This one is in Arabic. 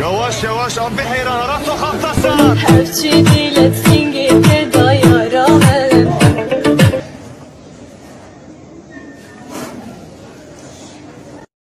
Yavaş yavaş abi heyran rahat sokaktasın. Her şey değil